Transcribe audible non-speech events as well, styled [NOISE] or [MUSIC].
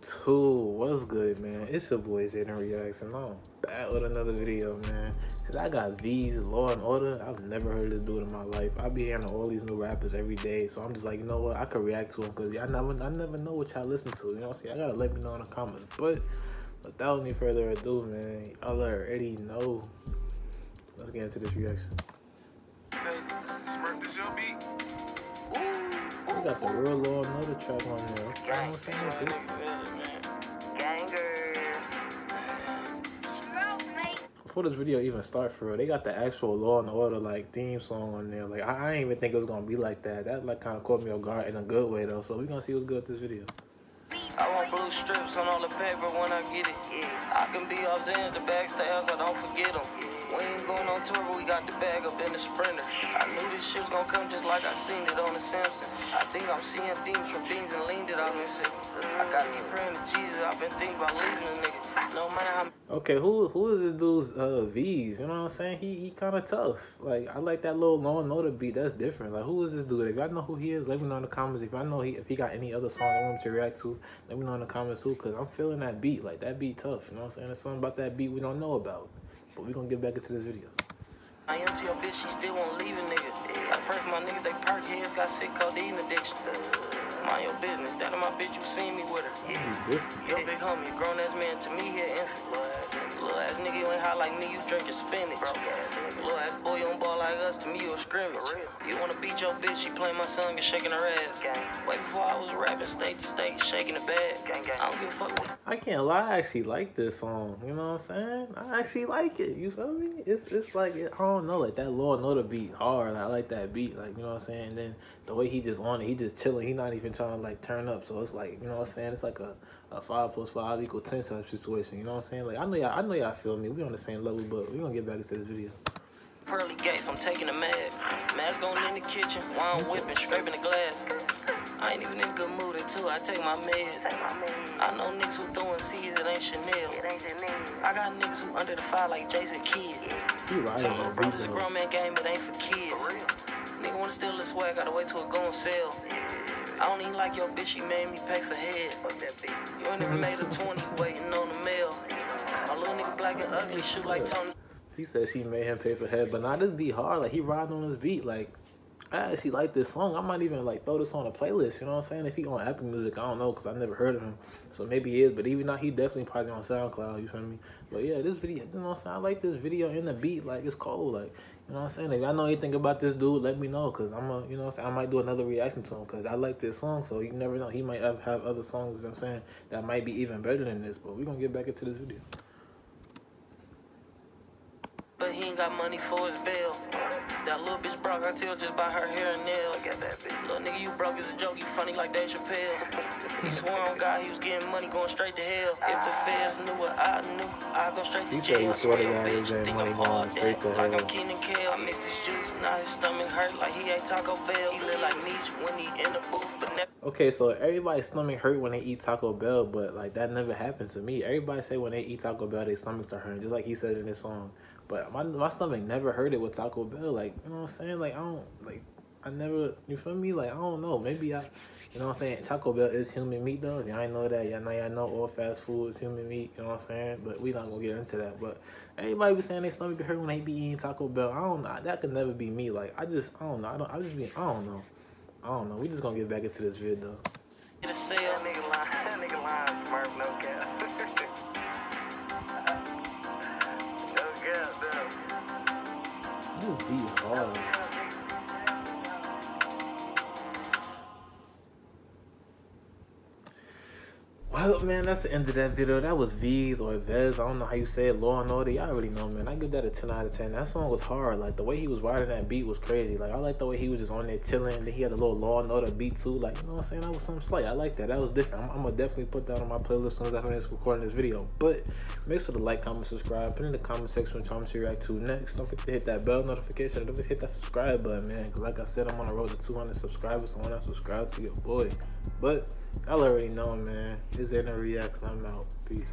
YouTube, what's good, man? It's your boy Zayden Reacts, and I'm back with another video, man. Today I got Veeze, Law and Order. I've never heard this dude in my life. I be hearing all these new rappers every day, so I'm just like, you know what? I could react to them because I never, I never know what y'all listen to. You know what saying? I gotta let me know in the comments. But without any further ado, man, y'all already know. Let's get into this reaction. We got the real Law and Order track on there. Before this video even start for real, they got the actual Law and Order like theme song on there. Like I, I didn't even think it was gonna be like that. That like kind of caught me off guard in a good way though. So we gonna see what's good with this video. I want blue strips on all the paper when I get it. I can be off Xans, the backstabs, I don't forget them. We ain't going on tour, got the bag up in the sprinter. I knew this shit was gonna come just like I seen it on the Simpsons. I think I'm seeing themes from beans and lean that been sick. I gotta keep praying to Jesus, I've been thinking about leaving a nigga. No matter how Okay, who who is this dude's uh Veeze? You know what I'm saying? He he kind of tough. Like I like that little and Order beat. That's different. Like who is this dude? If y'all know who he is, let me know in the comments. If I know he if he got any other song I want to react to, let me know in the comments too. Cause I'm feeling that beat. Like that beat tough. You know what I'm saying? There's something about that beat we don't know about. But we're gonna get back into this video. I am to your bitch, she still won't leave a nigga. I pray for my niggas, they perk heads, got sick codeine addiction. Mind your business, that of my bitch, you seen me with her. Mm-hmm. Your big homie, grown ass man, to me, he an infant. Little ass nigga, you like me, you drinking spinach. Little ass boy, don't ball like us, to me, you a scrimmage. You wanna beat your bitch, she playing my song and shaking her ass. Way before I was rapping state to state, shaking the bag. I don't give a fuck with I can't lie, I actually like this song. You know what I'm saying? I actually like it. You feel me? It's it's like I don't know, like that and Order beat hard. I like that beat, like you know what I'm saying. And then the way he just on it, he just chilling. He not even trying to like turn up. So it's like you know what I'm saying. It's like a, a five plus five equal ten type situation. You know what I'm saying? Like I know y'all, I know y'all feel me. We on the same level, but we gonna get back into this video. pearly gates, I'm taking a mag. Mask going in the kitchen, while I'm whipping, scraping the glass. I ain't even in a good mood until I take my meds. I know niggas who throwing C's, it ain't Chanel. I got niggas who under the fire like Jason Kidd. He riding Tell on my the beat brothers a grown man game, it ain't for kids. Nigga wanna steal the swag, gotta wait till it go on sale. I don't even like your bitch, she made me pay for head. Ain't [LAUGHS] never made a 20 waiting on the mail. My little nigga black and ugly, shoot like Tony. He said she made him pay for head, but not this beat hard. Like he riding on his beat. Like I actually like this song. I might even like throw this on a playlist. You know what I'm saying? If he on Apple Music, I don't know because I never heard of him. So maybe he is, but even not, he definitely probably on SoundCloud. You feel me? But yeah, this video, you know what I'm saying? I like this video and the beat. Like it's cold. Like you know what I'm saying? If y'all know anything about this dude, let me know because I'm a, you know what I'm saying? I might do another reaction to him because I like this song. So you never know. He might have, have other songs. You know I'm saying that might be even better than this. But we're gonna get back into this video. But he ain't got money for his bail. That little bitch broke, I tell just by her hair and nails. Little nigga, you broke as a joke, you funny like Dave Chappelle. He swore on God he was getting money going straight to hell. If the feds knew what I knew, I'd go straight to He said he jail. swore to Square God he was bitch, getting think money I'm going all straight Like. I'm Keenan Kale. I mixed his juice, now his stomach hurt like he ate Taco Bell. He look like Meech when he in the booth, but never. Okay, so everybody's stomach hurt when they eat Taco Bell, but like that never happened to me. Everybody say when they eat Taco Bell, their stomachs are hurting, just like he said in his song. But my my stomach never hurt it with Taco Bell. Like you know what I'm saying? Like I don't like I never. You feel me? Like I don't know. Maybe I. You know what I'm saying? Taco Bell is human meat though. Y'all ain't know that, y'all know y'all know all fast food is human meat. You know what I'm saying? But we not gonna get into that. But everybody be saying their stomach be hurt when they be eating Taco Bell. I don't know. That could never be me. Like I just I don't know. I don't. I just be I don't know. I don't know. We just gonna get back into this vid though. Beat hard. Man, that's the end of that video. That was V's or Vez. I don't know how you say it. Law and Order. Y'all already know, man. I give that a 10 out of 10. That song was hard. Like, the way he was riding that beat was crazy. Like, I like the way he was just on there chilling. Then he had a little Law and Order beat, too. Like, you know what I'm saying? That was something slight. I like that. That was different. I'm, I'm going to definitely put that on my playlist as soon as I finish recording this video. But make sure to like, comment, subscribe. Put in the comment section tell me what you react to next. Don't forget to hit that bell notification. Don't forget to hit that subscribe button, man. Because, like I said, I'm on the road to 200 subscribers. So, when I subscribe to your boy. But, y'all already know, man. It's in the reacts. I'm out. Peace.